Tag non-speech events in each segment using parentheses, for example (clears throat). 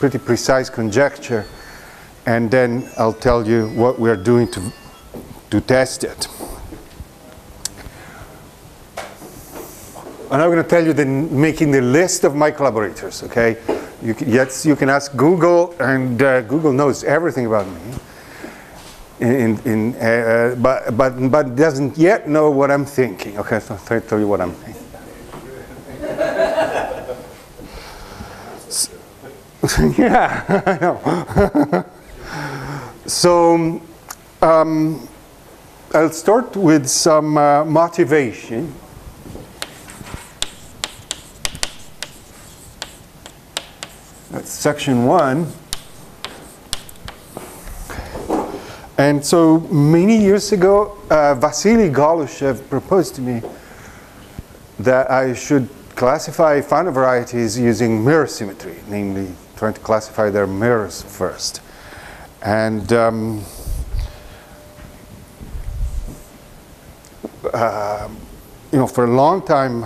pretty precise conjecture, and then I'll tell you what we're doing to, to test it. And I'm going to tell you the making the list of my collaborators, okay? You can, yes, you can ask Google, and uh, Google knows everything about me. In, in, uh, but, but, but doesn't yet know what I'm thinking. Okay, so I'll tell you what I'm thinking. (laughs) yeah, (laughs) I know. (laughs) so um, I'll start with some uh, motivation. That's section one. And so many years ago, uh, Vasily Golyshev proposed to me that I should classify Fano varieties using mirror symmetry, namely trying to classify their mirrors first. And um, uh, you know, for a long time,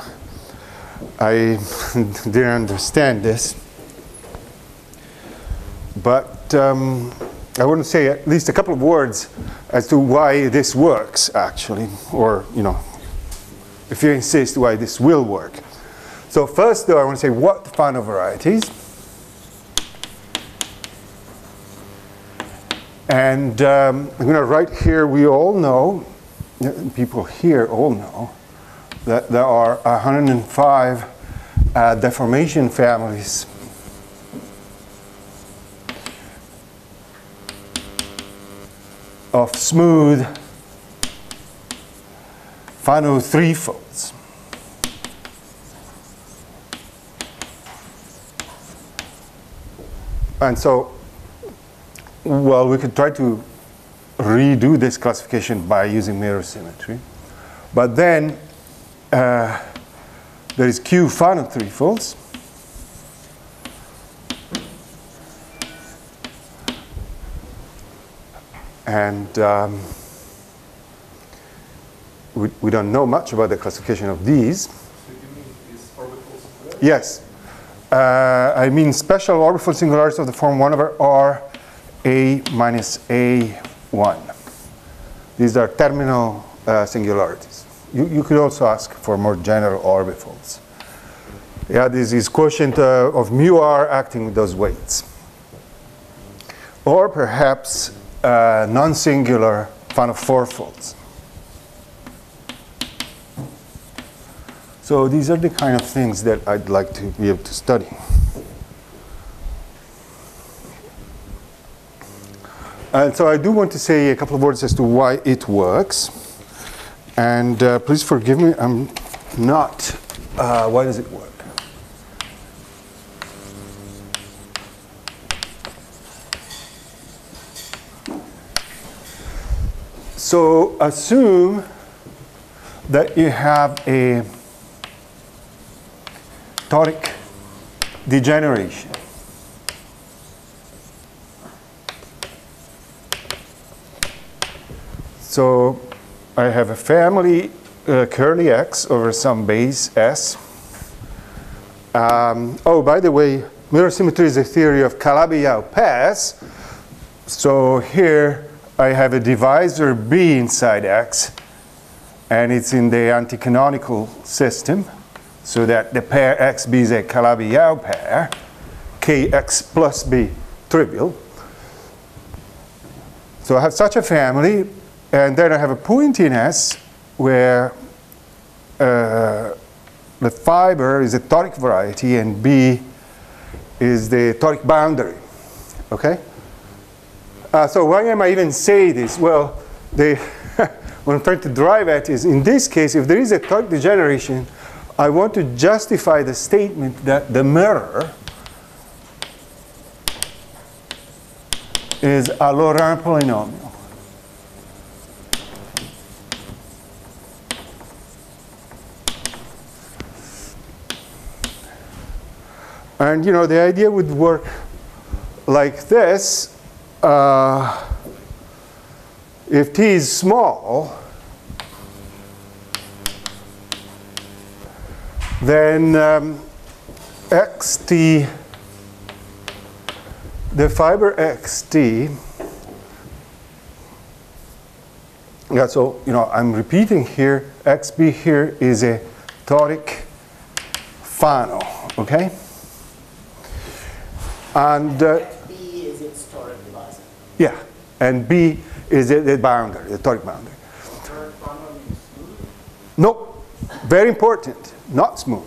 I (laughs) didn't understand this. But um, I want to say at least a couple of words as to why this works, actually, or, you know, if you insist, why this will work. So first, though, I want to say what Fano varieties. And um, I'm here, we all know, people here all know, that there are 105 uh, deformation families of smooth Fano threefolds. And so, well, we could try to redo this classification by using mirror symmetry. But then uh, there is Q Fano threefolds. And um, we, we don't know much about the classification of these. Yes. Uh, I mean special orbifold singularities of the form 1 over r a minus a1. These are terminal uh, singularities. You, you could also ask for more general orbifolds. Yeah, this is quotient uh, of mu r acting with those weights. Or perhaps uh, non-singular Fano fourfolds. So these are the kind of things that I'd like to be able to study. And so I do want to say a couple of words as to why it works. And uh, please forgive me, I'm not, uh, why does it work? So assume that you have a toric degeneration. So I have a family uh, curly x over some base s. Um, oh, by the way, mirror symmetry is a theory of Calabi-Yau pairs. So here I have a divisor B inside X, and it's in the anti-canonical system, so that the pair XB is a Calabi-Yau pair, KX plus B trivial. So I have such a family, and then I have a point in S where uh, the fiber is a toric variety and B is the toric boundary, okay? Uh, so why am I even say this? Well, the (laughs) what I'm trying to drive at is, in this case, if there is a toric degeneration, I want to justify the statement that the mirror is a Laurent polynomial. And you know, the idea would work like this uh, if t is small, then um, xt the fiber xt, yeah, so, you know, I'm repeating here, xb here is a toric Fano, okay? And uh, B is its toric divisor. yeah, and B is the, the boundary, the toric boundary. No, very important, not smooth.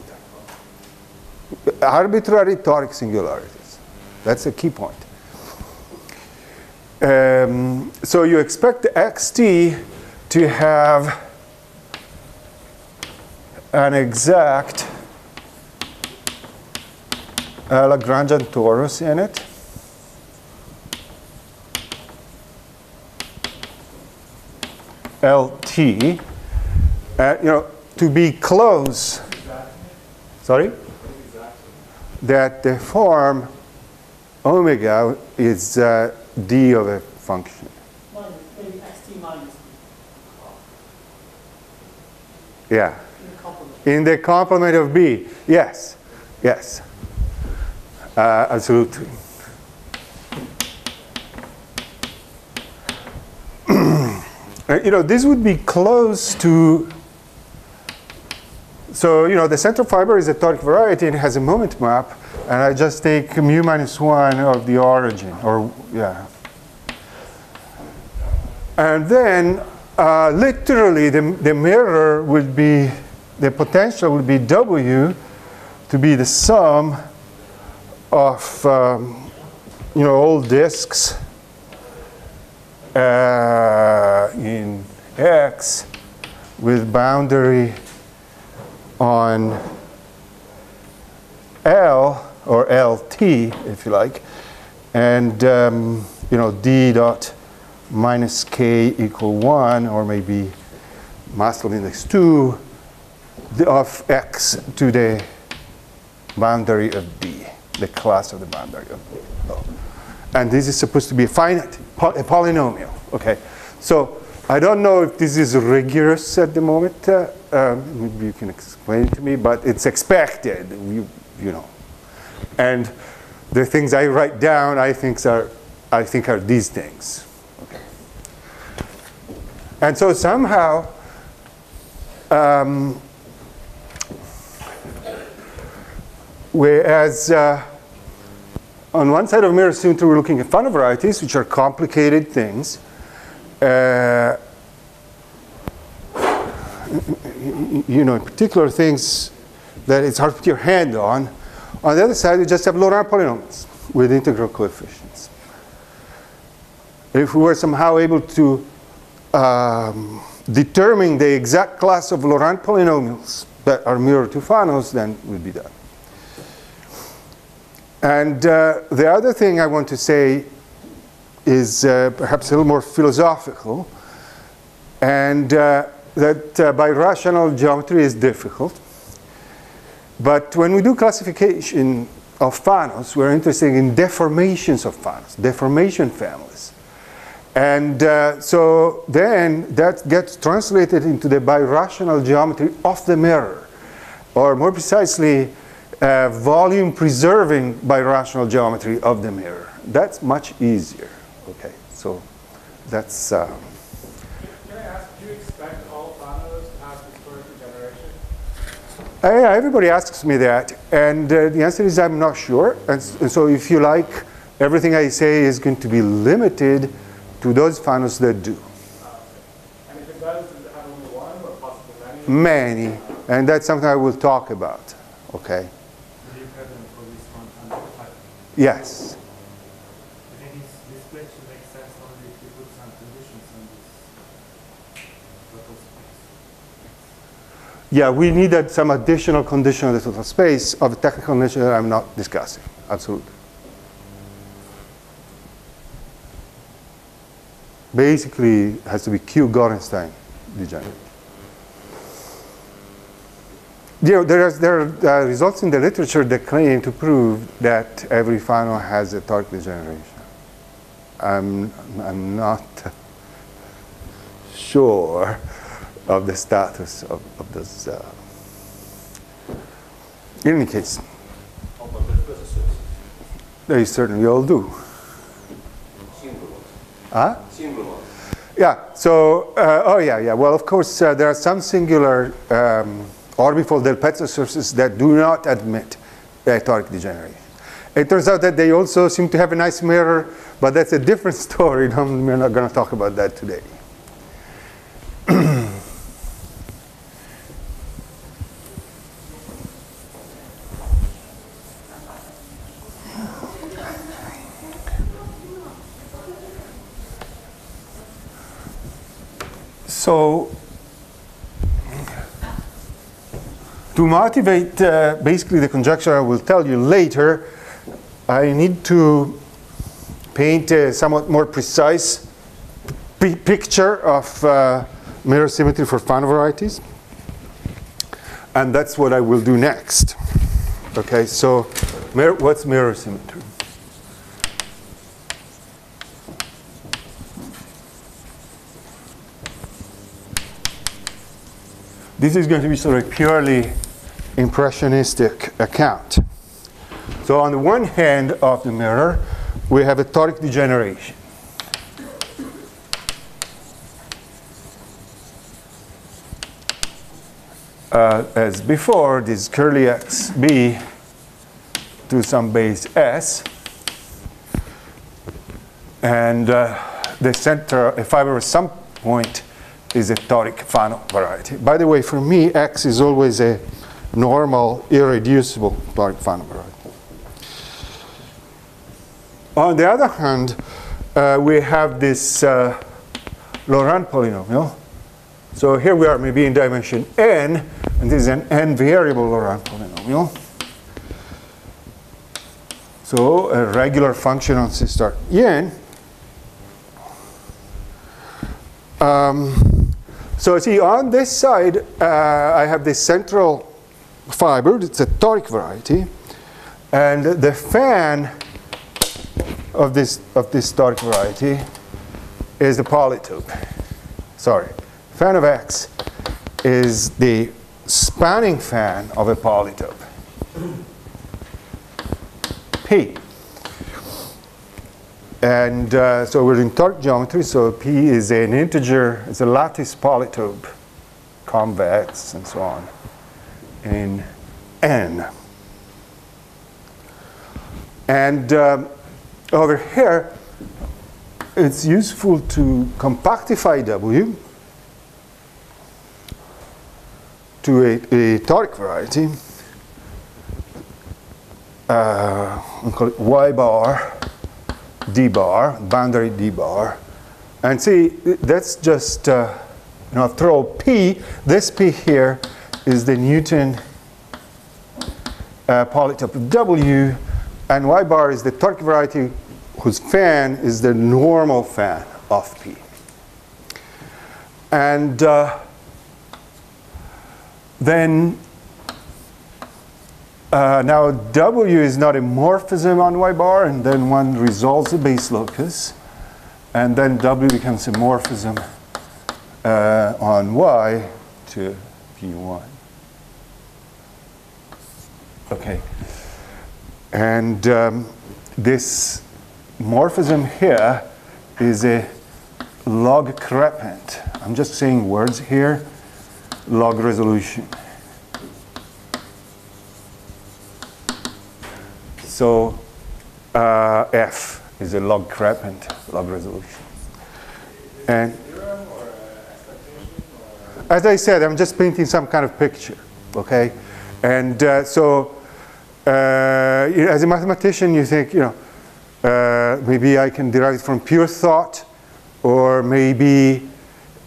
Arbitrary toric singularities. That's a key point. Um, so you expect the xt to have an exact uh, Lagrangian torus in it. LT, uh, you know, to be close. Sorry? That the form omega is uh, d of a function. Minus, xt minus B Yeah. in the complement. In the complement of B. Yes. Yes. Uh, absolutely. (clears throat) Uh, you know, this would be close to. So, you know, the central fiber is a toric variety and it has a moment map, and I just take mu minus 1 of the origin, or, yeah. And then, uh, literally, the, the mirror would be, the potential would be W to be the sum of, um, you know, all disks uh, in X with boundary on L or LT, if you like, and um, you know D dot minus K equal one, or maybe Maslov index two the- of X to the boundary of D, the class of the boundary. And this is supposed to be a finite, a polynomial. Okay, so I don't know if this is rigorous at the moment. Uh, um, maybe you can explain it to me, but it's expected. You, you know, and the things I write down, I think are, I think are these things. Okay. And so somehow. Um, Whereas uh, on one side of mirror symmetry, we're looking at Fano varieties, which are complicated things. Uh, you know, in particular things that it's hard to put your hand on. On the other side, we just have Laurent polynomials with integral coefficients. If we were somehow able to um, determine the exact class of Laurent polynomials that are mirror to Fanos, then we'd be done. And uh, the other thing I want to say is uh, perhaps a little more philosophical, and uh, that uh, birational geometry is difficult. But when we do classification of Fanos, we're interested in deformations of Fanos, deformation families. And uh, so then that gets translated into the birational geometry of the mirror, or more precisely, uh, volume preserving birational geometry of the mirror. That's much easier. Okay, so that's. Uh, Can I ask, do you expect all Fanos to have historic degeneration? uh, everybody asks me that, and uh, the answer is I'm not sure. And, and so, if you like, everything I say is going to be limited to those fanos that do. And if it does, does it have only one or possibly many? Many, and that's something I will talk about. Okay. Space. Yeah, we needed some additional condition of the total space of a technical nature that I'm not discussing. Absolutely. Basically, it has to be Q Gorenstein degenerate. You know, there, is, there are uh, results in the literature that claim to prove that every Fano has a toric degeneration. I'm, I'm not sure of the status of, of those. Uh, in any case, Oh, they certainly all do. Huh? Yeah, so, uh, oh yeah, yeah. Well, of course, uh, there are some singular um, orbifold del Pezzo surfaces that do not admit toric degeneration. It turns out that they also seem to have a nice mirror, but that's a different (laughs) story. We're not going to talk about that today. So, to motivate uh, basically the conjecture I will tell you later, I need to paint a somewhat more precise picture of uh, mirror symmetry for Fano varieties. And that's what I will do next. Okay, so what's mirror symmetry? This is going to be sort of purely impressionistic account. So on the one hand of the mirror, we have a toric degeneration. Uh, as before, this curly x b to some base s, and uh, the center, if I were some point, is a toric Fano variety. By the way, for me, x is always a normal, irreducible Fano variety. On the other hand, uh, we have this uh, Laurent polynomial. So here we are maybe in dimension n, and this is an n variable Laurent polynomial. So a regular function on C star n. Um, so see, on this side, uh, I have this central fiber. It's a toric variety. And the fan of this, of this toric variety is the polytope. Sorry. Fan of X is the spanning fan of a polytope. P. And uh, so we're in toric geometry, so P is an integer, it's a lattice polytope, convex, and so on, in N. And um, over here, it's useful to compactify W to a, a toric variety. Uh, call it Y bar d bar, boundary d bar. And see, that's just, uh, you know, throw p, this p here is the Newton uh, polytope W, and y bar is the toric variety whose fan is the normal fan of p. And uh, then uh, now W is not a morphism on Y bar, and then one resolves the base locus, and then W becomes a morphism uh, on Y to P1. Okay. And um, this morphism here is a log crepant. I'm just saying words here, log resolution. So uh, F is a log crepant log resolution. And as I said, I'm just painting some kind of picture, okay? And uh, so uh, you know, as a mathematician, you think, you know, uh, maybe I can derive it from pure thought, or maybe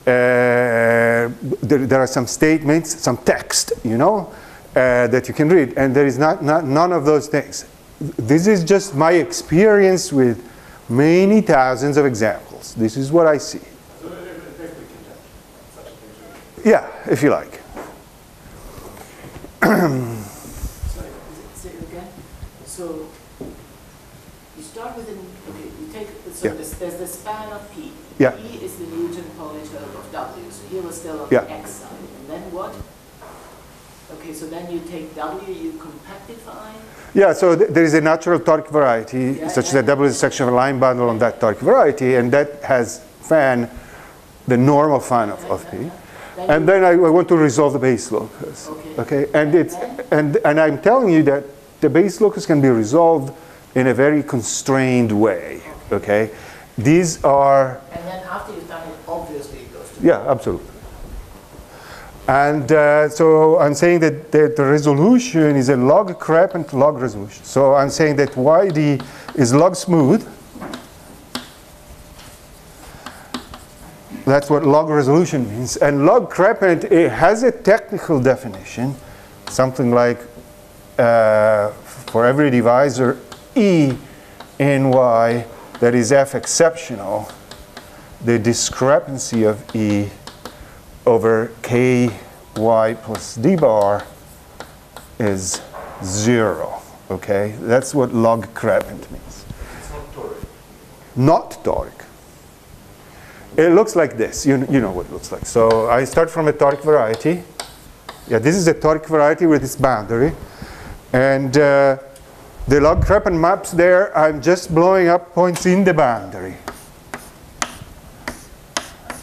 uh, there, there, are some statements, some text, you know, uh, that you can read, and there is not, not none of those things this is just my experience with many thousands of examples. This is what I see. Yeah, if you like. (clears throat) Sorry, say it again. So you start with an, okay, you take, so Yeah. There's, there's the span of P. Yeah. P is the Newton polytope of W, so here we're still on Yeah. the X side. And then what? Okay, so then you take W, you compactify, Yeah, so th- there is a natural toric variety Yeah, such yeah. that W is a section of a line bundle on that toric variety, and that has fan, the normal fan of, of P. Then And then I, I want to resolve the base locus. Okay. Okay, and it's and and I'm telling you that the base locus can be resolved in a very constrained way. Okay, these are and then after you've done it, obviously it goes to. yeah, absolutely. And uh, so I'm saying that the, the resolution is a log crepant log resolution. So I'm saying that YD is log smooth. That's what log resolution means. And log crepant it has a technical definition, something like uh, for every divisor E in Y that is F exceptional, the discrepancy of E over ky plus d bar is zero. Okay, that's what log crepant means. It's not toric. Not toric. It looks like this. You, you know what it looks like. So I start from a toric variety. Yeah, this is a toric variety with its boundary. And uh, the log crepant maps there, I'm just blowing up points in the boundary.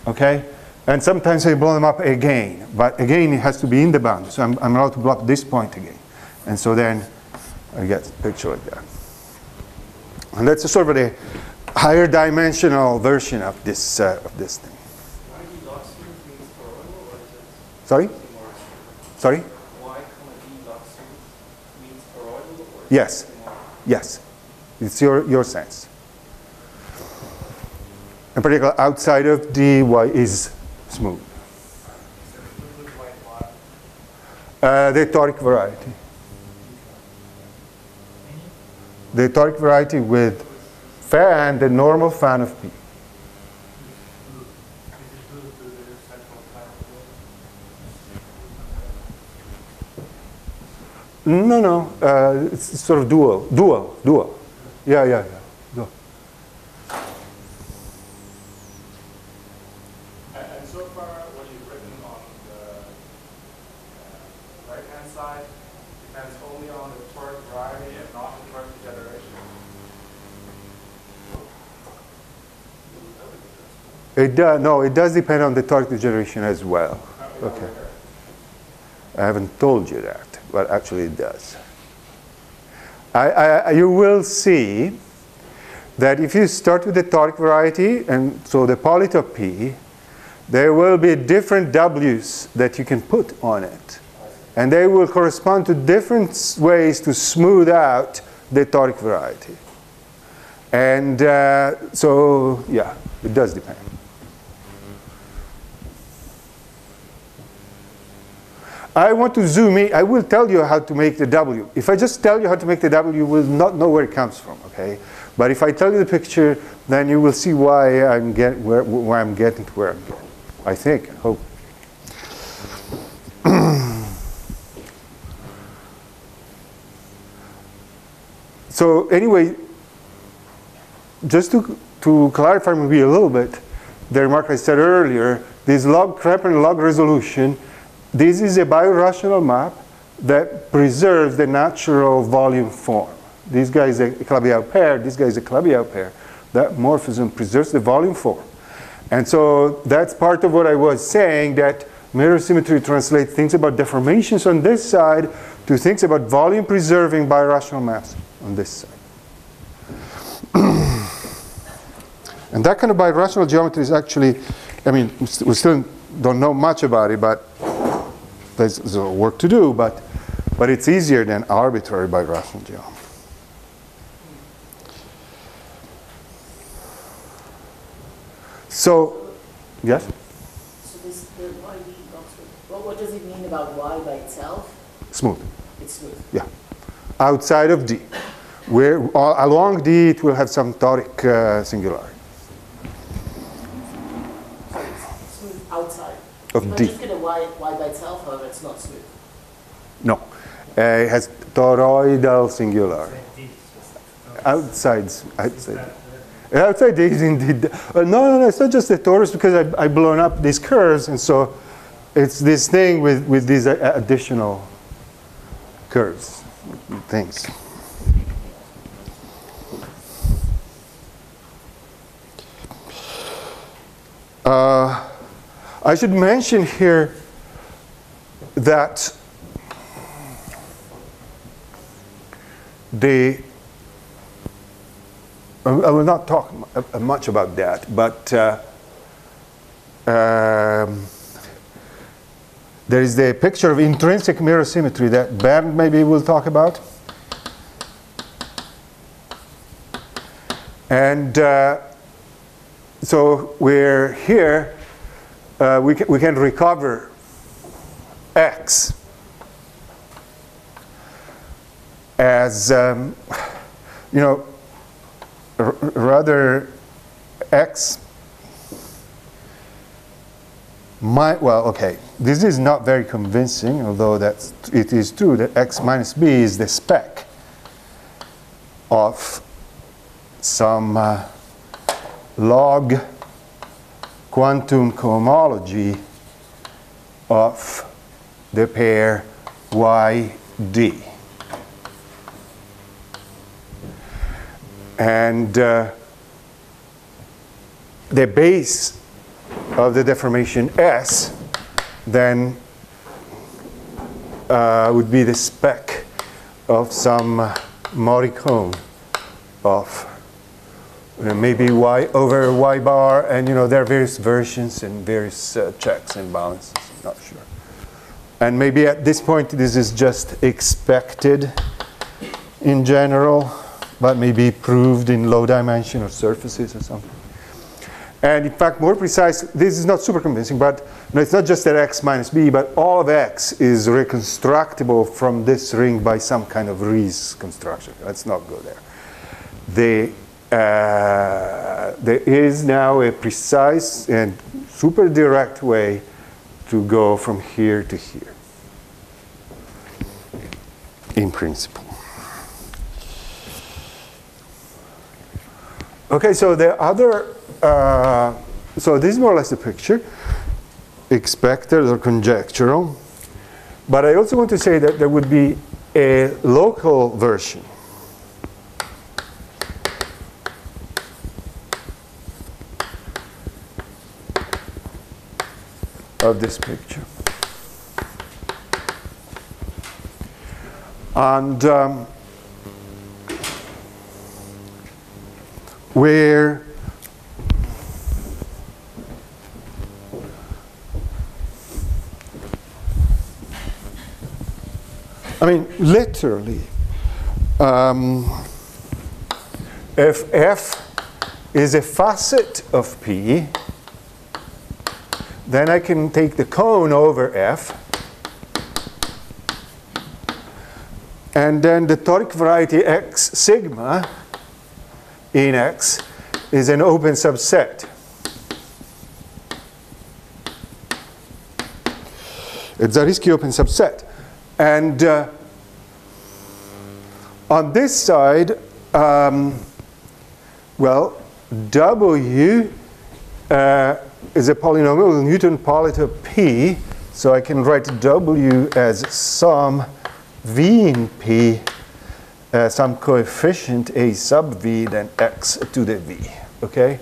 Okay? And sometimes I blow them up again. But again, it has to be in the boundary. So I'm, I'm allowed to blow up this point again. And so then I get a picture like that. And that's a sort of a higher dimensional version of this, uh, of this thing. Why D log smooth means toroidal or is it Sorry? Sorry? Y comma log smooth means toroidal Yes. Yes. It's your, your sense. In particular, outside of dy is smooth. Uh, the toric variety. The toric variety with fan, the normal fan of P. Is it due to the central plan? No, no, uh, it's sort of dual, dual, dual. Yeah, yeah, yeah. dual. And, so far, what you've written on the uh, right-hand side depends only on the toric variety and not the toric degeneration. It does, no, it does depend on the toric degeneration as well. Okay. I haven't told you that, but actually it does. I, I, you will see that if you start with the toric variety, and so the polytope P, there will be different W's that you can put on it. And they will correspond to different ways to smooth out the toric variety. And uh, so, yeah, it does depend. I want to zoom in. I will tell you how to make the W. If I just tell you how to make the W, you will not know where it comes from, okay? But if I tell you the picture, then you will see why I'm, get, where, where I'm getting to where I'm getting. I think, I hope. (clears throat) so anyway, just to, to clarify maybe a little bit, the remark I said earlier, this log crepant log resolution, this is a birational map that preserves the natural volume form. This guy is a Calabi-Yau pair, this guy is a Calabi-Yau pair. That morphism preserves the volume form. And so that's part of what I was saying, that mirror symmetry translates things about deformations on this side to things about volume preserving birational maps on this side. (clears throat) and that kind of birational geometry is actually, I mean, we still don't know much about it, but there's, there's work to do, but, but it's easier than arbitrary birational geometry. So, yes? So this, the YD box, what, what does it mean about Y by itself? Smooth. It's smooth. Yeah, outside of D. Where along D it will have some toric uh, singularity So it's smooth outside. Of If I D. just get a Y, Y by itself, however, it's not smooth. No, uh, it has toroidal singularity. Like this, just- Outside, outside. Outside D is indeed. Uh, no, no, no, it's not just the torus because I, I blown up these curves, and so it's this thing with with these uh, additional curves, things. Uh, I should mention here that the I will not talk much about that, but uh, um, there is the picture of intrinsic mirror symmetry that Bernd maybe will talk about. And uh, so we're here, uh, we, can, we can recover x as, um, you know, rather x my, well, okay, this is not very convincing, although that's, it is true that x minus b is the spec of some uh, log quantum cohomology of the pair yd. And uh, the base of the deformation S then uh, would be the spec of some cone of maybe y over y bar, and you know there are various versions and various uh, checks and balances. Not sure. And maybe at this point this is just expected in general, but maybe proved in low dimension or surfaces or something. And in fact, more precise, this is not super convincing, but it's not just that x minus b, but all of x is reconstructible from this ring by some kind of Rees construction. Let's not go there. The, uh, there is now a precise and super direct way to go from here to here, in principle. Okay, so the other, uh, so this is more or less the picture, expected or conjectural. But I also want to say that there would be a local version. Of this picture. And um, where I mean, literally, um, if f is a facet of p, then I can take the cone over f, and then the toric variety x sigma in X is an open subset. It's a Zariski open subset. And uh, on this side, um, well, W uh, is a polynomial Newton polytope P, so I can write W as some V in P uh, some coefficient a sub v, then x to the v, okay?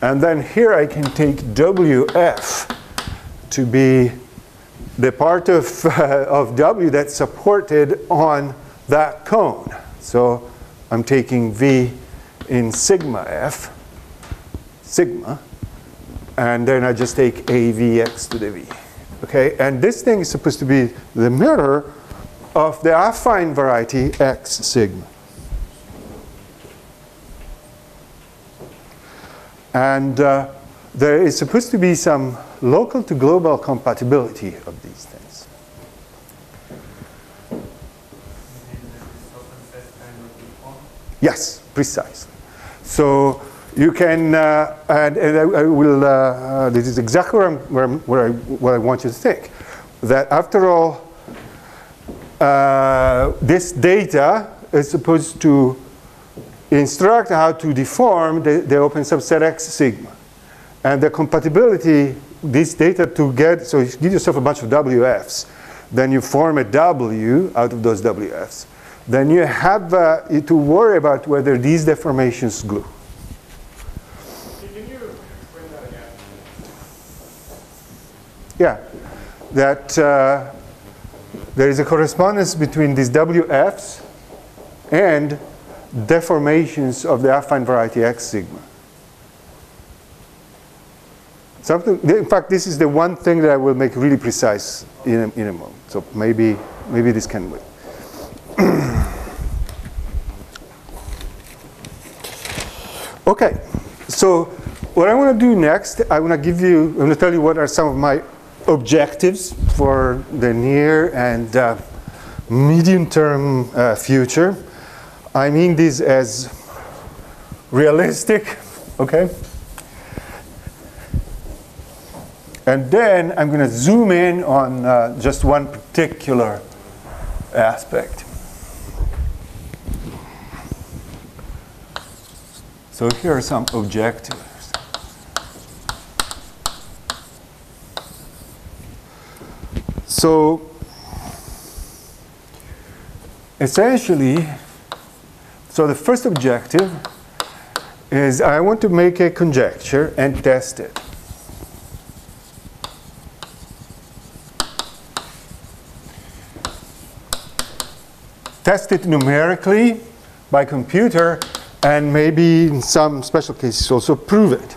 And then here I can take wf to be the part of, uh, (laughs) of w that's supported on that cone. So I'm taking v in sigma f, sigma, and then I just take a vx to the v, okay? And this thing is supposed to be the mirror of the affine variety x sigma. And uh, there is supposed to be some local to global compatibility of these things. Yes, precisely. So you can, uh, and, and I, I, will, uh, uh this is exactly where, where, where I, what I want you to think. That after all, uh, this data is supposed to instruct how to deform the, the open subset X sigma. And the compatibility, this data to get, so you give yourself a bunch of WFs. then you form a W out of those WFs, then you have uh, to worry about whether these deformations glue. Can you explain that again? Yeah, that uh, there is a correspondence between these WFs and deformations of the affine variety X sigma. Something, in fact, this is the one thing that I will make really precise in a, in a moment. So maybe, maybe this can wait. (clears throat) okay, so what I want to do next, I want to give you, I'm going to tell you what are some of my objectives for the near and uh, medium-term uh, future. I mean this as realistic, okay? And then I'm going to zoom in on uh, just one particular aspect. So here are some objectives. So essentially, so the first objective is I want to make a conjecture and test it. Test it numerically by computer and maybe in some special cases also prove it.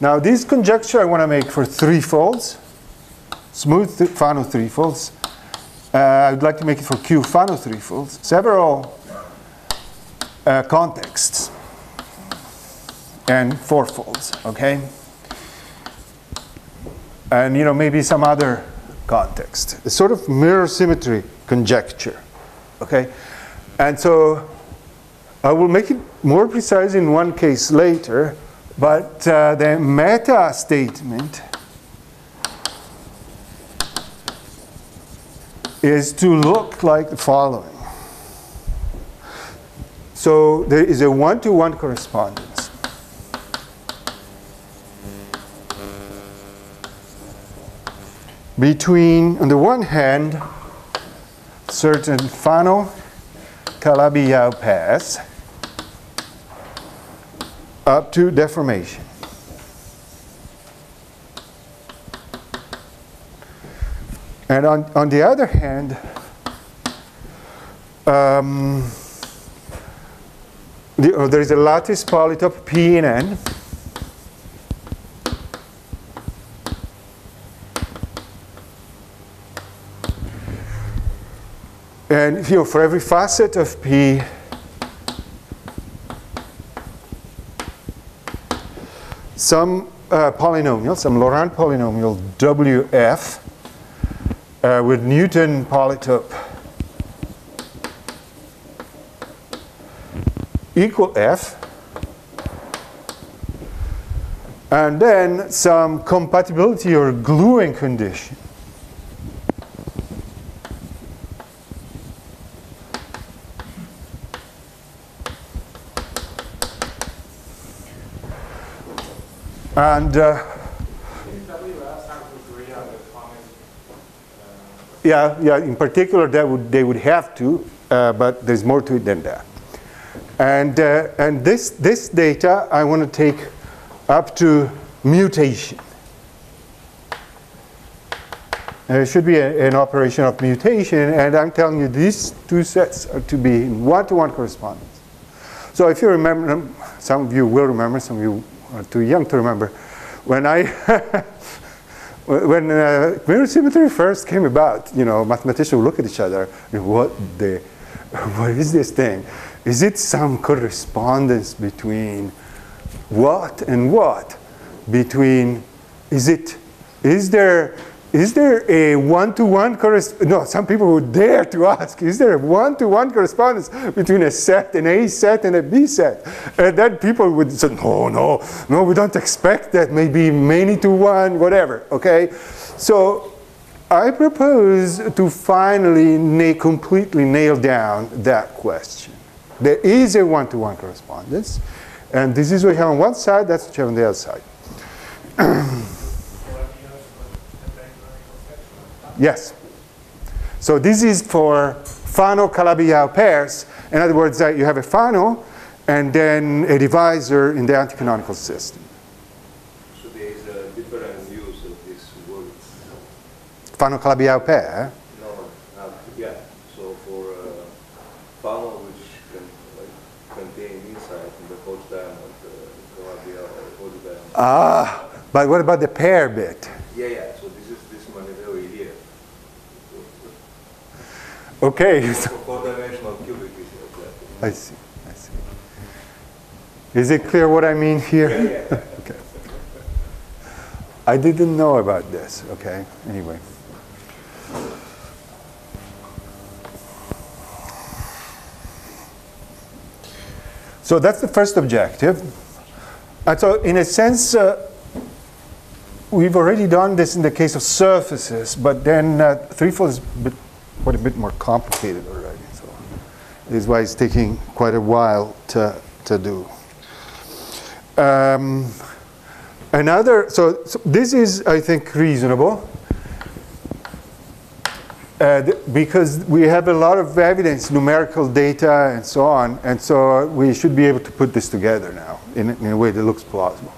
Now this conjecture I want to make for three folds, smooth th Fano three folds. Uh, I'd like to make it for Q Fano three folds. Several uh, contexts and four folds, okay? And you know maybe some other context, a sort of mirror symmetry conjecture, okay? And so I will make it more precise in one case later, but uh, the meta statement is to look like the following. So there is a one-to-one -one correspondence. Between, on the one hand, certain Fano Calabi-Yau paths up to deformation. And on, on the other hand, um, the, oh, there is a lattice polytope P in N. And you know, for every facet of P, some uh, polynomial, some Laurent polynomial WF uh, with Newton polytope equal F and then some compatibility or gluing condition. And uh, yeah, yeah. In particular, that would they would have to, uh, but there's more to it than that. And uh, and this this data I want to take up to mutation. It should be a, an operation of mutation, and I'm telling you these two sets are to be in one-to-one -one correspondence. So if you remember, some of you will remember, some of you are too young to remember. When I, (laughs) when uh, symmetry first came about, you know, mathematicians look at each other, what the, (laughs) what is this thing? Is it some correspondence between what and what? Between, is it, is there is there a one-to-one correspondence? No, some people would dare to ask, is there a one-to-one correspondence between a set, an A set, and a B set? And then people would say, no, no, no, we don't expect that, maybe many to one, whatever, okay? So I propose to finally na completely nail down that question. There is a one-to-one -one correspondence, and this is what you have on one side, that's what you have on the other side. Yes. So this is for Fano-Calabi-Yau pairs. In other words, that you have a Fano and then a divisor in the anticanonical system. So there is a different use of these words. Fano-Calabi-Yau pair. No, uh, yeah, so for uh, funnel which can like, contain inside in the Hodge diamond, uh, Columbia or Hodge diamond. Ah, but what about the pair bit? Yeah, yeah, so this is this maneuver here. Okay, So so four-dimensional cubic is. I see, I see. Is it clear what I mean here? Yeah, yeah. (laughs) Okay. I didn't know about this, okay, anyway. So that's the first objective. And so in a sense, uh, we've already done this in the case of surfaces, but then uh, threefold is a bit, quite a bit more complicated already. So this is why it's taking quite a while to, to do. Um, another, so, so this is, I think, reasonable. Uh, because we have a lot of evidence, numerical data, and so on, and so we should be able to put this together now in, in a way that looks plausible.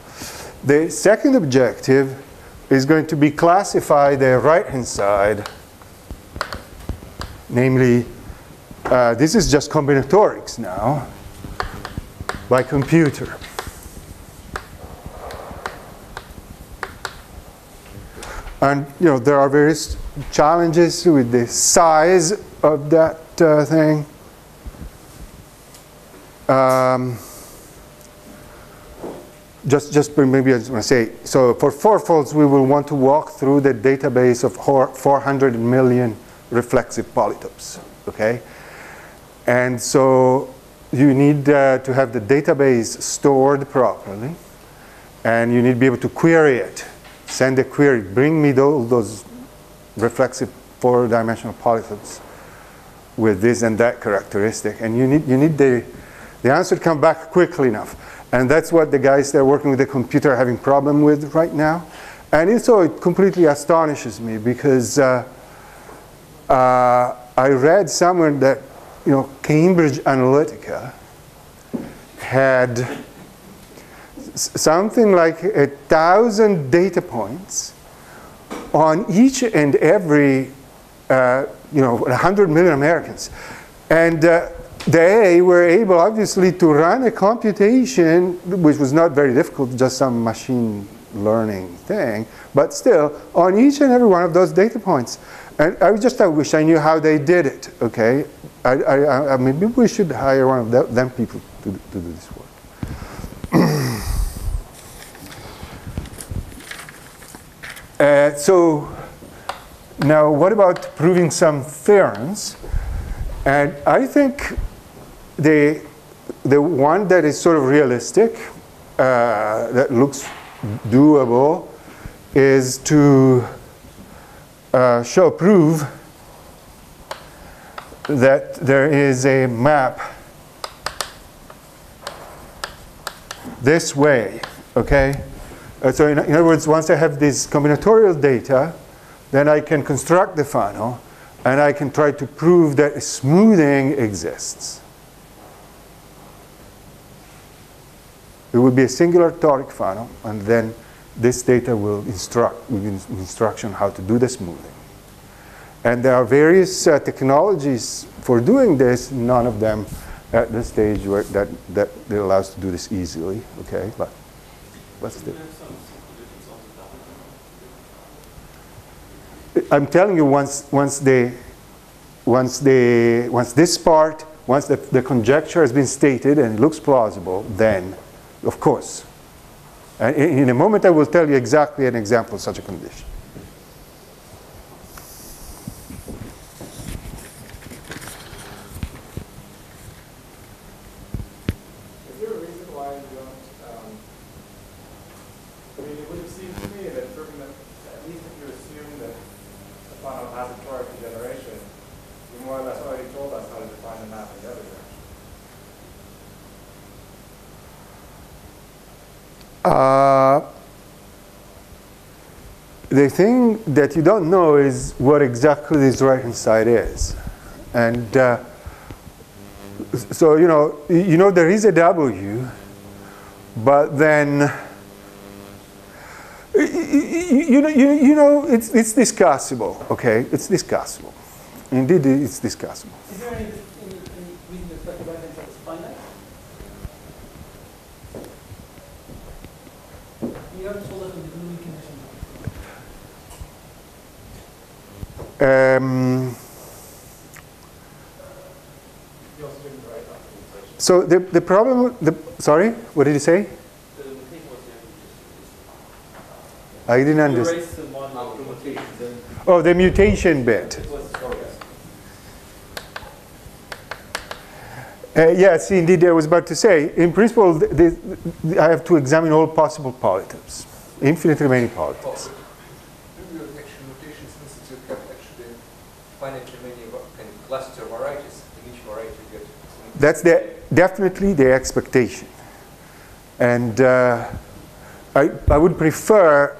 The second objective is going to be classify the right-hand side, namely, uh, this is just combinatorics now, by computer. And you know there are various challenges with the size of that uh, thing. Um, just, just maybe I just want to say, so for fourfolds, we will want to walk through the database of 400 million reflexive polytopes, okay? And so you need uh, to have the database stored properly, and you need to be able to query it. Send a query, bring me tho- those reflexive four-dimensional polytopes with this and that characteristic. And you need, you need the, the answer to come back quickly enough. And that's what the guys that are working with the computer are having problem with right now. And so it completely astonishes me because uh, uh, I read somewhere that you know Cambridge Analytica had something like a thousand data points on each and every, uh, you know, 100 million Americans. And uh, they were able, obviously, to run a computation, which was not very difficult, just some machine learning thing, but still, on each and every one of those data points. And I just I wish I knew how they did it, okay? I, I, I, maybe we should hire one of them, them people to, to do this work. (clears throat) Uh, so now what about proving some theorems? And I think the, the one that is sort of realistic, uh, that looks doable, is to uh, show, prove that there is a map this way, okay? Uh, so in, in other words, once I have this combinatorial data, then I can construct the Fano and I can try to prove that smoothing exists. It would be a singular toric Fano, and then this data will instruct instruction how to do the smoothing. And there are various uh, technologies for doing this, none of them at the stage where that, that, that allows to do this easily, okay? But, but still. I'm telling you, once, once, they, once, they, once this part, once the, the conjecture has been stated and it looks plausible, then, of course. And in, in a moment, I will tell you exactly an example of such a condition. Is there a reason why you don't, um, I mean, it would have seemed to me that proving that, at least if you assume that the Fano has a toric degeneration, you more or less already told us how to define the map in the other direction. Uh, the thing that you don't know is what exactly this right hand side is. And uh, so, you know, you know there is a W, but then, you know, you, you know it's, it's discussable, okay? It's discussable. Indeed, it's discussable. Is there any, any, any reason to expect the right hand side is finite? You haven't told us what the gluing condition Um, so the, the problem, the, sorry, what did you say? The I didn't understand. the Oh, the mutation bit. Uh, yes, indeed, I was about to say, in principle, th- th- th- I have to examine all possible polytopes, infinitely many polytopes. Maybe your action notations means that you have actually finitely many va- kind of cluster varieties, in each variety you get. some- That's the, definitely the expectation. And uh, I, I would prefer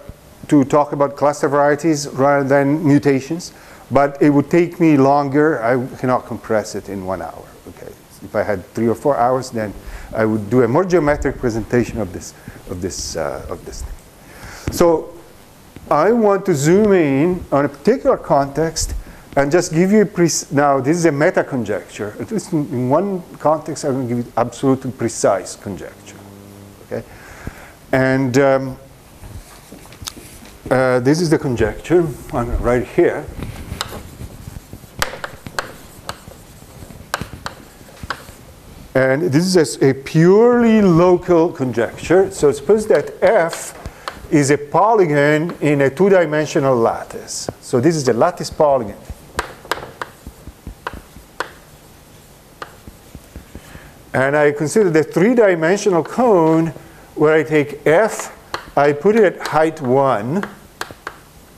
to talk about cluster varieties rather than mutations, but it would take me longer. I cannot compress it in one hour. Okay, if I had three or four hours, then I would do a more geometric presentation of this, of this, uh, of this thing. So I want to zoom in on a particular context and just give you a pre- now this is a meta conjecture. At least in, in one context, I'm going to give you absolutely precise conjecture. Okay, and um, uh, this is the conjecture. I'm it here. And this is a purely local conjecture. So suppose that F is a polygon in a two-dimensional lattice. So this is a lattice polygon. And I consider the three-dimensional cone where I take F, I put it at height 1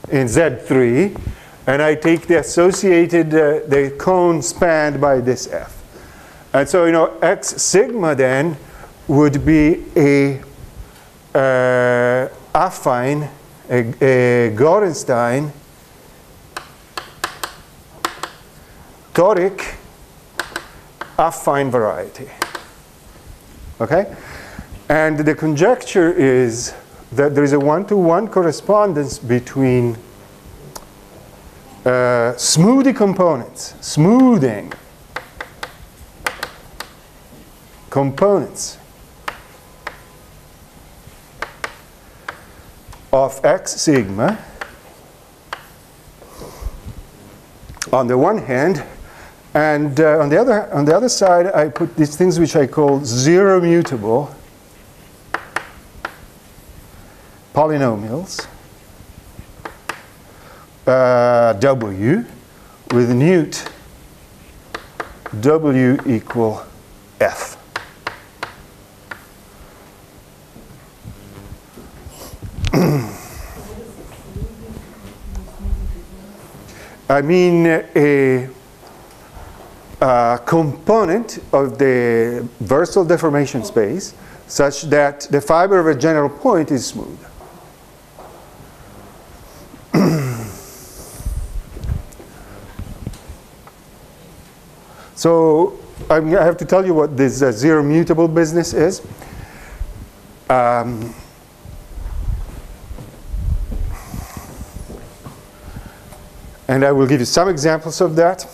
in Z3, and I take the associated, uh, the cone spanned by this F. And so, you know, X sigma then would be a uh, affine, a, a Gorenstein toric affine variety. Okay? And the conjecture is that there is a one-to-one correspondence between uh, components, smoothing components of X sigma on the one hand, and uh, on the other on the other side, I put these things which I call zero mutable polynomials uh, W with newt W equal F. (clears throat) I mean a, component of the versal deformation space such that the fiber of a general point is smooth. so I'm, I have to tell you what this uh, zero mutable business is. Um, And I will give you some examples of that.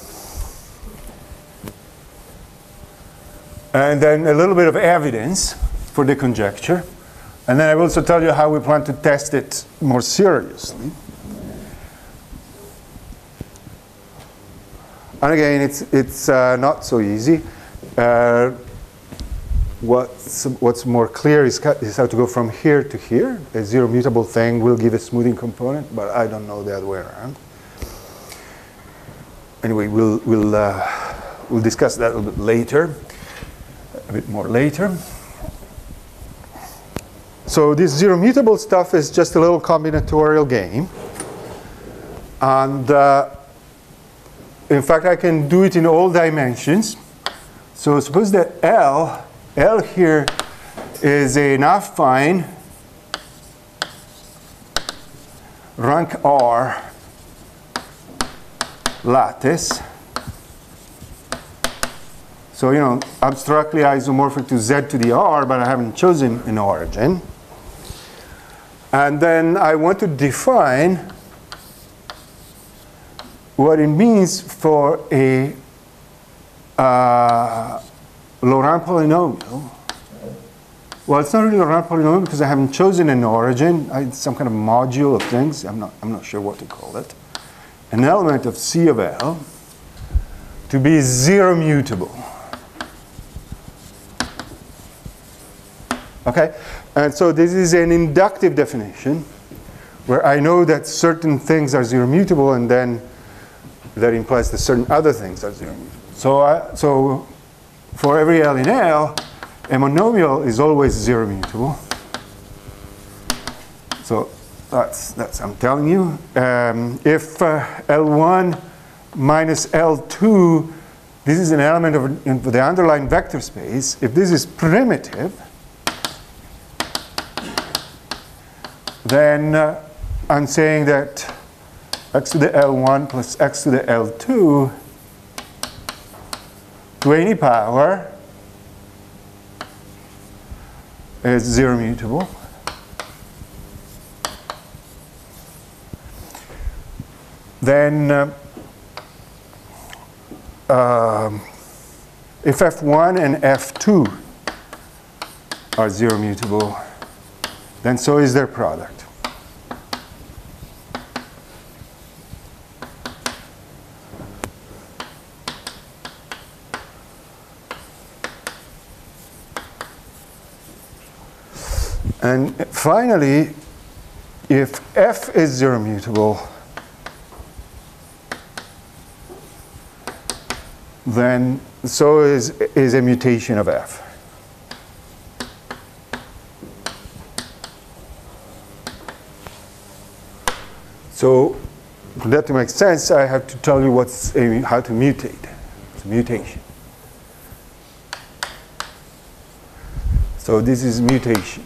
And then a little bit of evidence for the conjecture. And then I will also tell you how we plan to test it more seriously. And again, it's, it's uh, not so easy. Uh, what's, what's more clear is, is how to go from here to here. A zero mutable thing will give a smoothing component, but I don't know the other way around anyway, we'll, we'll, uh, we'll discuss that a little bit later, a bit more later. So this zero mutable stuff is just a little combinatorial game. And uh, in fact, I can do it in all dimensions. So suppose that L, L here is an affine rank R lattice. So, you know, abstractly isomorphic to Z to the R, but I haven't chosen an origin. And then I want to define what it means for a uh, Laurent polynomial. Well, it's not really Laurent polynomial because I haven't chosen an origin. It's some kind of module of things. I'm not, I'm not sure what to call it. An element of C of L to be zero mutable. Okay? And so this is an inductive definition where I know that certain things are zero mutable and then that implies that certain other things are zero mutable. So, I, so for every L in L, a monomial is always zero mutable. So that's, that's I'm telling you. Um, if uh, L1 minus L2, this is an element of the underlying vector space. If this is primitive, then uh, I'm saying that x to the L1 plus x to the L2 to any power is zero mutable. Then uh, um, if F1 and F2 are zero mutable, then so is their product. And finally, if f is zero mutable, then so is, is a mutation of f. So for that to make sense, I have to tell you what's a, how to mutate. It's a mutation. So this is mutation.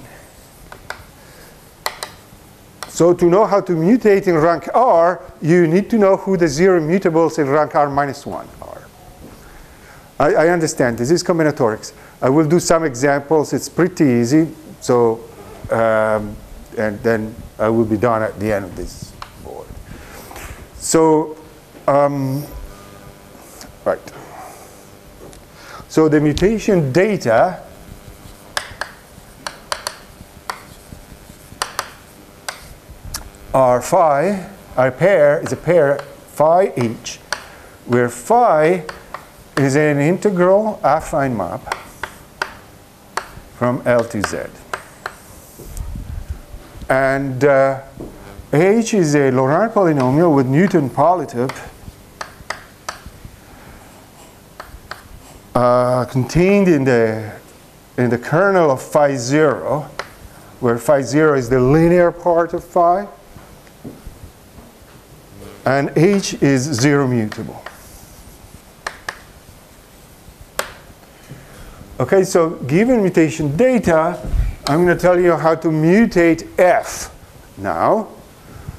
So to know how to mutate in rank R, you need to know who the zero mutables in rank R minus 1 are. I, I understand, this is combinatorics. I will do some examples, it's pretty easy. So, um, and then I will be done at the end of this board. So, um, right. So the mutation data are phi, our pair is a pair phi h, where phi is an integral affine map from L to Z. And uh, H is a Laurent polynomial with Newton polytope uh, contained in the, in the kernel of phi 0, where phi 0 is the linear part of phi and H is zero mutable. Okay, so given mutation data, I'm going to tell you how to mutate F now.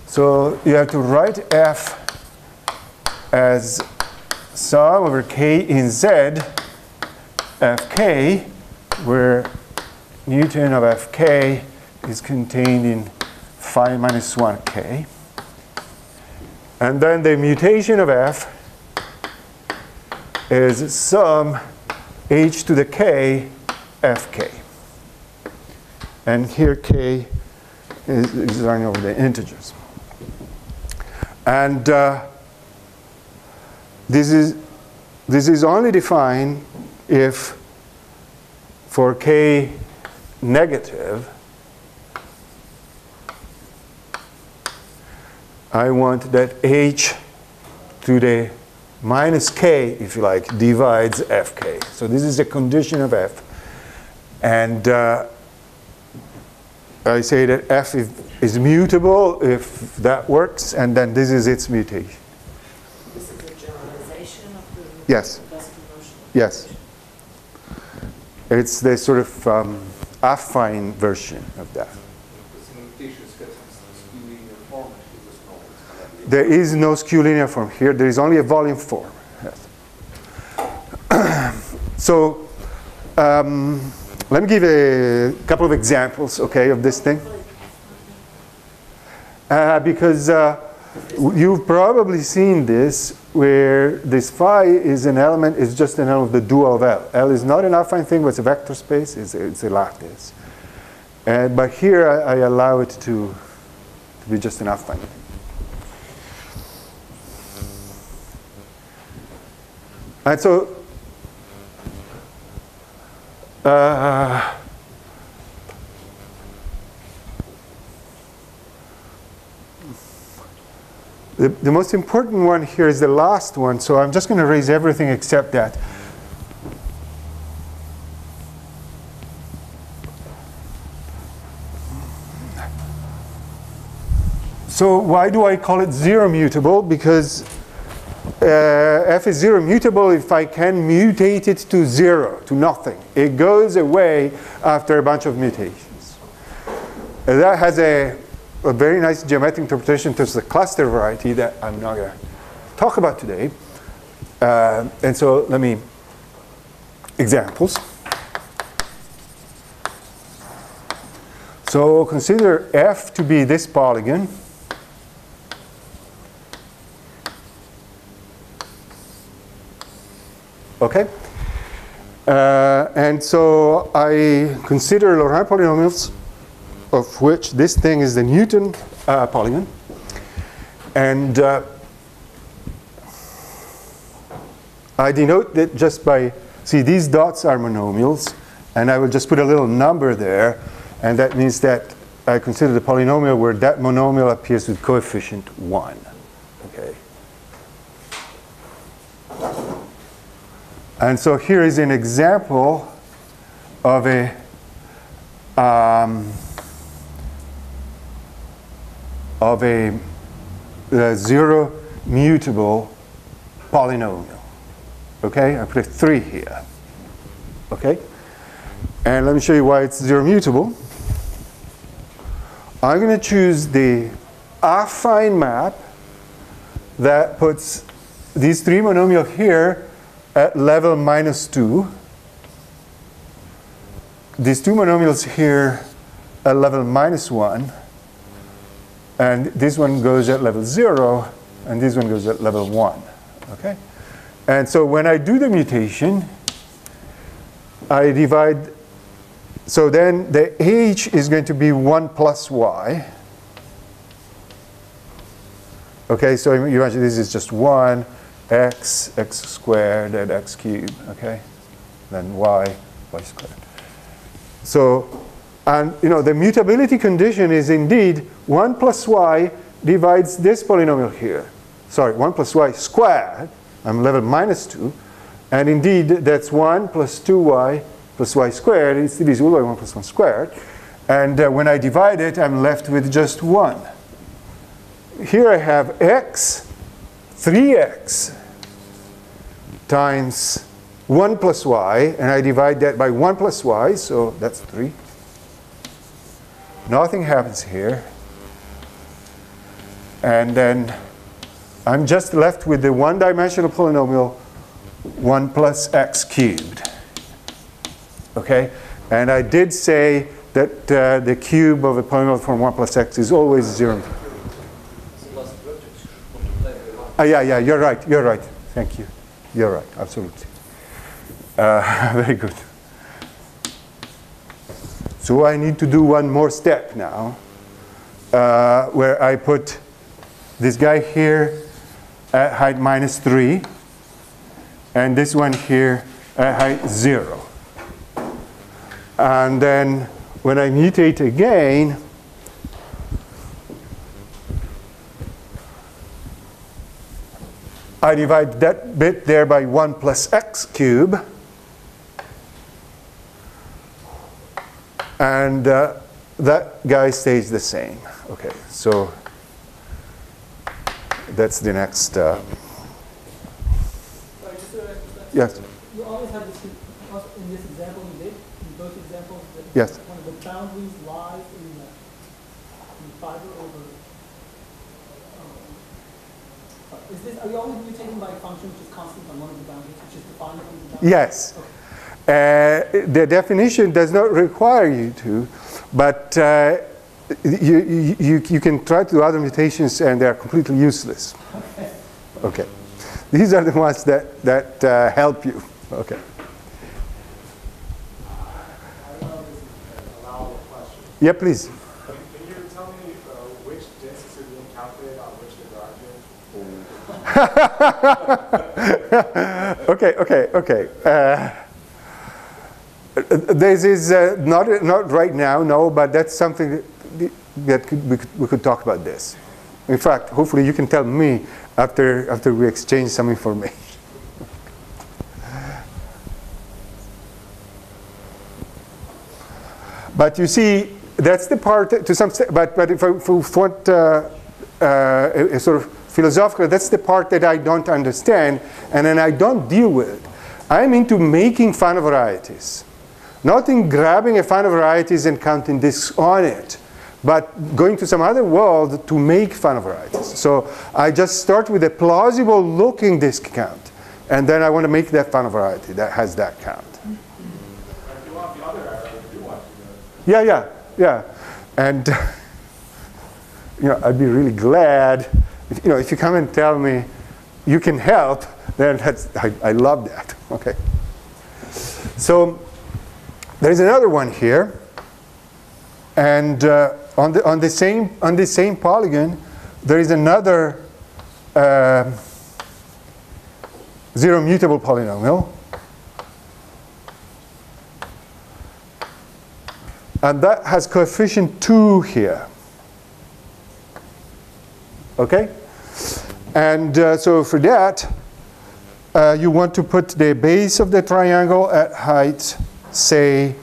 So you have to write F as sum over K in Z Fk, where Newton of Fk is contained in phi minus 1k. And then the mutation of f is sum h to the k fk. And here k is, running over the integers. And uh, this is this is only defined if for k negative I want that h to the minus k, if you like, divides fk. So this is a condition of f. And uh, I say that f is, is, mutable if that works, and then this is its mutation. This is a generalization of the Yes. Yes. It's the sort of um, affine version of that. Because the mutations get skewed in your format. There is no skew linear form here. There is only a volume form. Yes. (clears throat) so um, let me give a couple of examples, okay, of this thing. Uh, because uh, you've probably seen this where this phi is an element, is just an element of the dual of L. L is not an affine thing, but it's a vector space, it's, it's a lattice. And, but here I, I allow it to, to be just an affine thing. And so, uh, the, the most important one here is the last one, so I'm just going to raise everything except that. So why do I call it zero mutable? Because f is zero mutable if I can mutate it to zero, to nothing. It goes away after a bunch of mutations. Uh, that has a, a very nice geometric interpretation to the cluster variety that I'm not going to talk about today. Uh, and so let me, examples. So consider f to be this polygon. Okay? Uh, and so I consider Laurent polynomials of which this thing is the Newton uh, polygon. And uh, I denote that just by, see these dots are monomials, and I will just put a little number there, and that means that I consider the polynomial where that monomial appears with coefficient 1. Okay. And so here is an example of a um, of a, a, zero mutable polynomial. Okay, I put a 3 here. Okay, and let me show you why it's zero mutable. I'm going to choose the affine map that puts these three monomial here at level minus 2. These two monomials here at level minus 1. And this one goes at level 0, and this one goes at level 1. Okay? And so when I do the mutation, I divide. So then the h is going to be 1 plus y. Okay, so you imagine this is just 1 x, x squared, and x cubed, okay? Then y, y squared. So, and you know, the mutability condition is indeed 1 plus y divides this polynomial here. Sorry, 1 plus y squared, I'm level minus 2. And indeed, that's 1 plus 2y plus y squared. It's divisible by 1 plus 1 squared. And uh, when I divide it, I'm left with just 1. Here I have x, 3x times 1 plus y, and I divide that by 1 plus y, so that's 3. Nothing happens here. And then I'm just left with the one-dimensional polynomial 1 plus x cubed. Okay? And I did say that uh, the cube of a polynomial from 1 plus x is always 0. Uh, yeah, yeah, you're right, you're right. Thank you. You're right, absolutely. Uh, (laughs) very good. So I need to do one more step now, uh, where I put this guy here at height minus 3, and this one here at height 0. And then when I mutate again, I divide that bit there by 1 plus x cube. And uh, that guy stays the same. Okay, so that's the next. Uh, Sorry, just to yes, You always have this, in this example you did, in both examples, that Yes. one of the boundaries lies in the, in the fiber over, um, Is this, are you always mutating by a function which is constant on one of the boundaries, which is defined on the boundary? Yes. Uh, the definition does not require you to, but uh, you, you, you, you can try to do other mutations and they are completely useless. Okay. These are the ones that, that uh, help you. Okay. I don't know if this is an allowable question. Yeah, please. Can can you tell me uh, which discs are being counted on which the garages? (laughs) okay, okay, okay. Uh, this is uh, not, not right now, no, but that's something that, could, we, could, we could talk about this. In fact, hopefully you can tell me after, after we exchange some information. (laughs) But you see, that's the part to some but, but if I if we want uh, uh, a, a sort of philosophical, that's the part that I don't understand and then I don't deal with. I'm into making Fano varieties. Not in grabbing a Fano varieties and counting disks on it, but going to some other world to make Fano varieties. So I just start with a plausible looking disk count, and then I want to make that Fano variety that has that count. Yeah, yeah, yeah. And (laughs) you know, I'd be really glad, if, you know, if you come and tell me you can help, then that's, I, I love that. (laughs) Okay. So there's another one here, and uh, on the on the same on the same polygon, there is another uh, zero mutable polynomial. And that has coefficient 2 here. Okay? And uh, so for that, uh, you want to put the base of the triangle at height, say,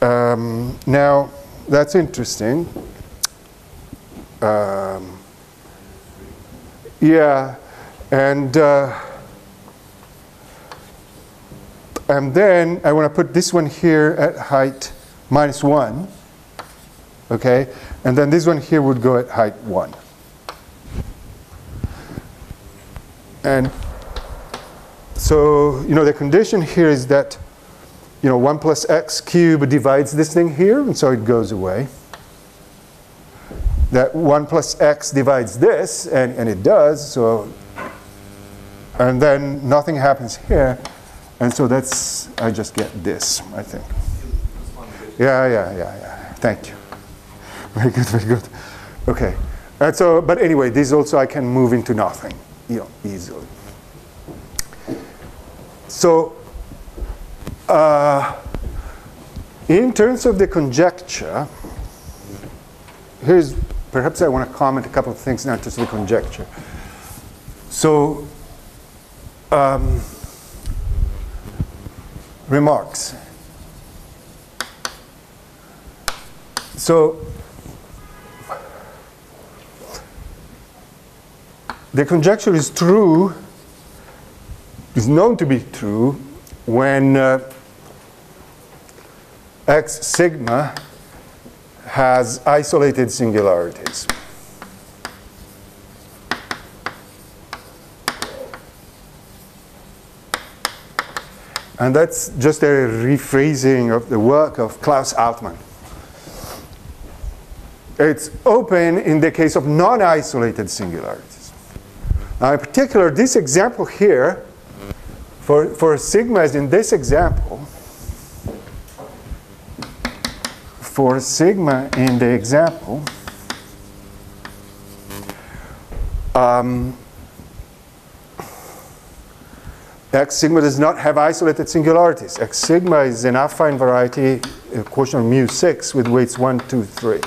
um, now that's interesting. Um, yeah, and uh, and then I want to put this one here at height minus 1. Okay? And then this one here would go at height 1. And so, you know, the condition here is that, you know, 1 plus x cubed divides this thing here, and so it goes away. That 1 plus x divides this, and, and it does, so, and then nothing happens here. And so that's, I just get this, I think. Yeah, yeah, yeah, yeah. Thank you. Very good, very good. Okay. And so, but anyway, this also I can move into nothing, easily. So, uh, in terms of the conjecture, here's perhaps I want to comment a couple of things now just the conjecture. So, um, remarks. So, the conjecture is true, is known to be true when uh, x sigma has isolated singularities. And that's just a rephrasing of the work of Klaus Altmann. It's open in the case of non-isolated singularities. Now, in particular, this example here, for, for sigmas in this example, for sigma in the example, um, X sigma does not have isolated singularities. X sigma is an affine variety, quotient of mu 6 with weights 1, 2, 3.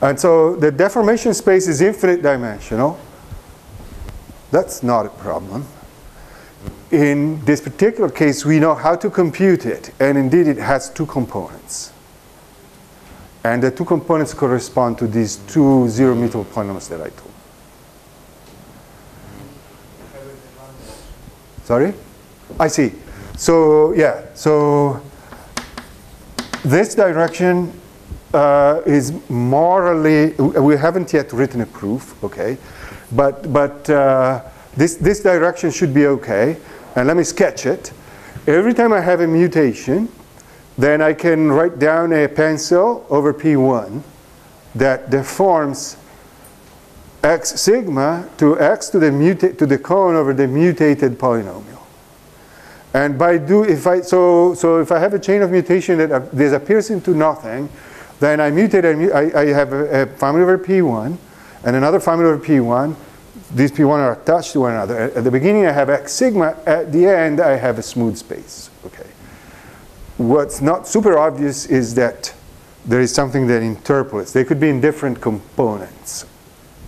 And so the deformation space is infinite dimensional. That's not a problem. In this particular case, we know how to compute it, and indeed it has two components. And the two components correspond to these two zero mutable polynomials that I told. Sorry? I see. So, yeah, so this direction uh, is morally, we haven't yet written a proof, okay? But, but uh, this, this direction should be okay. And let me sketch it. Every time I have a mutation, then I can write down a pencil over P1 that deforms x sigma to x to the, to the cone over the mutated polynomial. And by do if I so so if I have a chain of mutation that disappears into nothing, then I mutate. I, I have a, a family over P1 and another family over P1. These P1 are attached to one another. At, at the beginning, I have X sigma. At the end, I have a smooth space. Okay. What's not super obvious is that there is something that interpolates. They could be in different components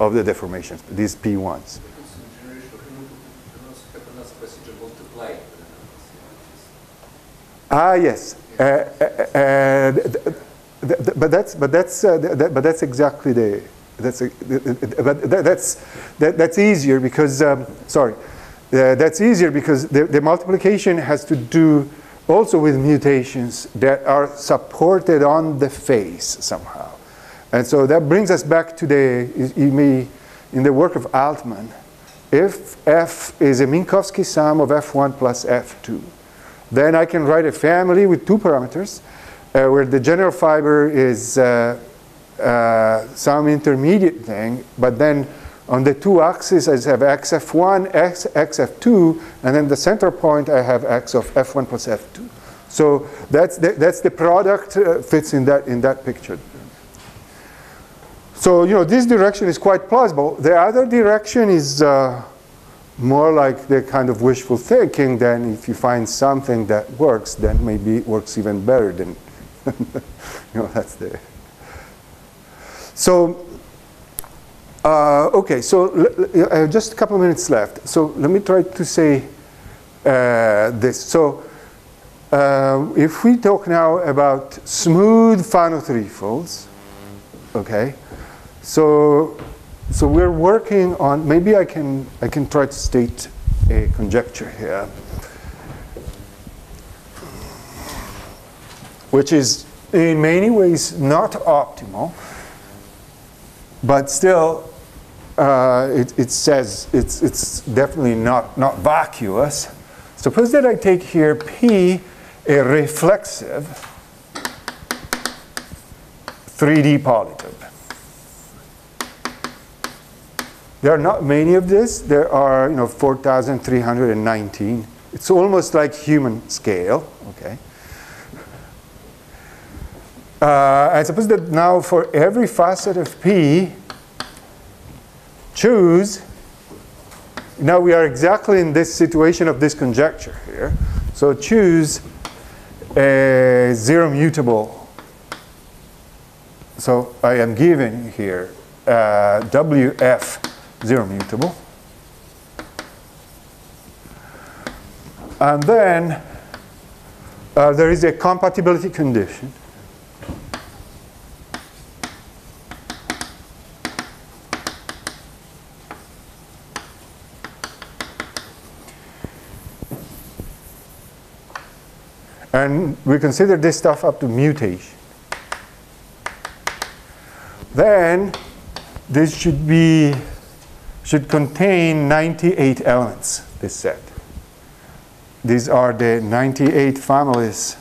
of the deformations. These P1s. Because in generation, you can also have another procedure multiplying with the numbers. Ah, yes. Uh, uh, uh, th- th- th- but that's but that's uh, but that's exactly the that's a, but th- that's that, that's easier because um, sorry, uh, that's easier because the, the multiplication has to do also with mutations that are supported on the face somehow, and so that brings us back to the may in the work of Altmann, if f is a Minkowski sum of f1 plus f2. Then I can write a family with two parameters uh, where the general fiber is uh, uh, some intermediate thing, but then on the two axes I have xf1, x, xf2, and then the center point I have x of f1 plus f2. So that's the, that's the product uh, fits in that, in that picture. So, you know, this direction is quite plausible. The other direction is uh, more like the kind of wishful thinking then if you find something that works then maybe it works even better than (laughs) you know that's the so uh, okay so have just a couple minutes left. So let me try to say uh, this. So uh, if we talk now about smooth Fano threefolds okay? So so we're working on, maybe I can, I can try to state a conjecture here, which is in many ways not optimal, but still uh, it, it says it's, it's definitely not, not vacuous. Suppose that I take here P a reflexive 3D polytope. There are not many of this. There are, you know, 4,319. It's almost like human scale, okay? Uh, I suppose that now for every facet of P, choose, now we are exactly in this situation of this conjecture here. So choose a zero mutable. So I am given here uh, WF zero mutable. And then uh, there is a compatibility condition. And we consider this stuff up to mutation. Then this should be should contain 98 elements, this set. These are the 98 families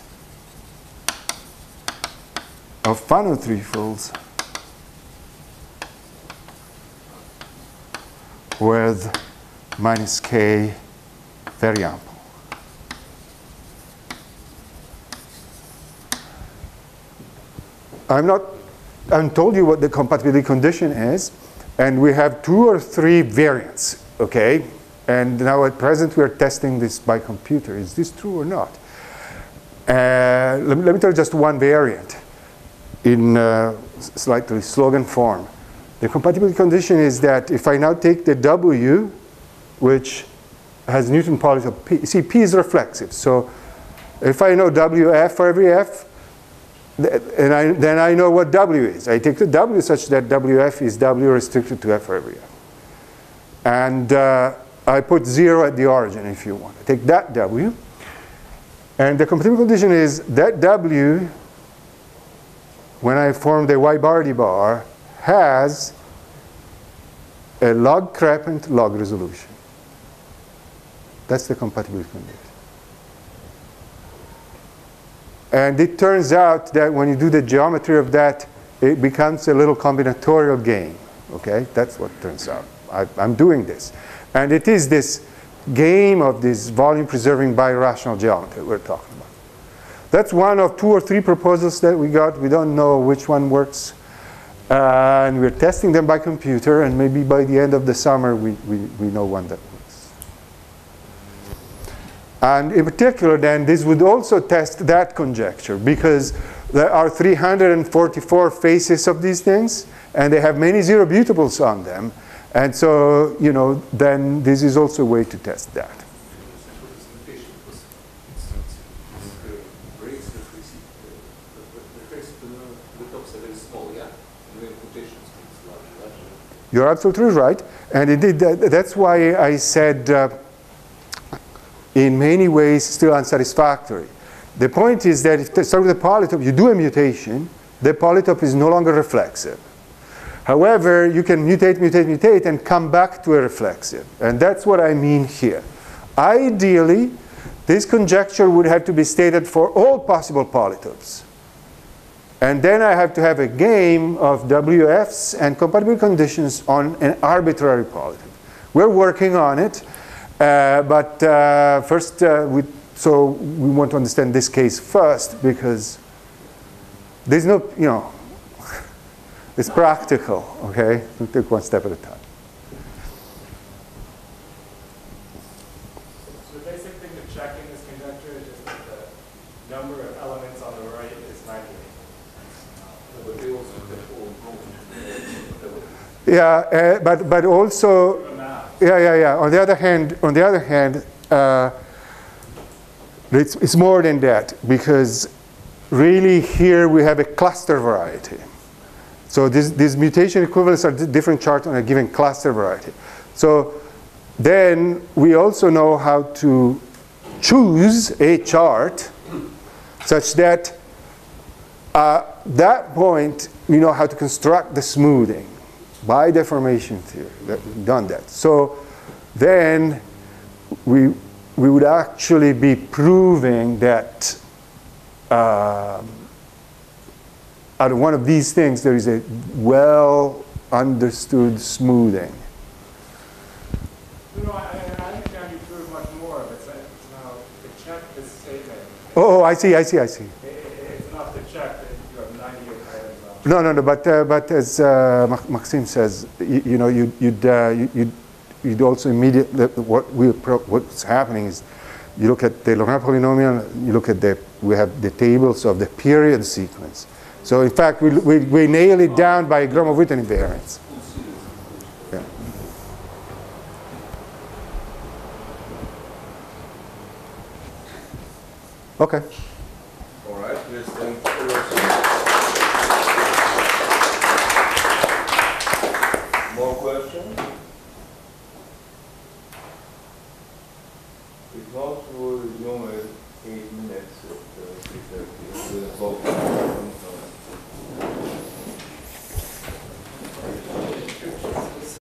of Fano threefolds with minus k very ample. I'm not, I haven't told you what the compatibility condition is, and we have two or three variants, okay? And now at present we are testing this by computer. Is this true or not? Uh, let, me, let me tell you just one variant in uh, slightly slogan form. The compatibility condition is that if I now take the W, which has Newton polytope P, see P is reflexive. So if I know WF for every F, and I, then I know what W is. I take the W such that WF is W restricted to F F. And uh, I put zero at the origin if you want. I take that W. And the compatibility condition is that W, when I form the Y bar D bar, has a log crepant log resolution. That's the compatibility condition. And it turns out that when you do the geometry of that, it becomes a little combinatorial game. Okay, that's what turns out. I, I'm doing this. And it is this game of this volume preserving birational geometry we're talking about. That's one of two or three proposals that we got. We don't know which one works. Uh, and we're testing them by computer, and maybe by the end of the summer, we, we, we know one that. And in particular, then, this would also test that conjecture, because there are 344 faces of these things, and they have many zero butables on them. And so, you know, then this is also a way to test that. You're absolutely right. And indeed, that, that's why I said, uh, in many ways, still unsatisfactory. The point is that if you start with a polytope, you do a mutation, the polytope is no longer reflexive. However, you can mutate, mutate, mutate, and come back to a reflexive. And that's what I mean here. Ideally, this conjecture would have to be stated for all possible polytopes. And then I have to have a game of WFs and compatibility conditions on an arbitrary polytope. We're working on it, but uh, first, uh, we, so we want to understand this case first because there's no, you know, (laughs) it's practical, okay? We take one step at a time. So the basic thing to check in this conjecture is just that the number of elements on the right is 98. Yeah, uh, but, but also, The math. Yeah, yeah, yeah. On the other hand, on the other hand, uh, it's, it's more than that because really here we have a cluster variety. So this, these mutation equivalents are different charts on a given cluster variety. So then we also know how to choose a chart such that at that point we know how to construct the smoothing by deformation theory. That, we've done that. So then we, we would actually be proving that um, out of one of these things there is a well understood smoothing. No, I, I you prove much more, but it's, it's now to check this statement. Oh, I see, I see, I see. It, it, it's enough to check that you have 98 items on. No, no, no. But uh, but as uh, Maxim says, you, you know, you'd you'd, uh, you- you'd you'd also immediately what we what's happening is you look at the Laurent polynomial, you look at the we have the tables of the period sequence. So in fact, we we, we nail it down by Gromov-Witten invariance. Okay.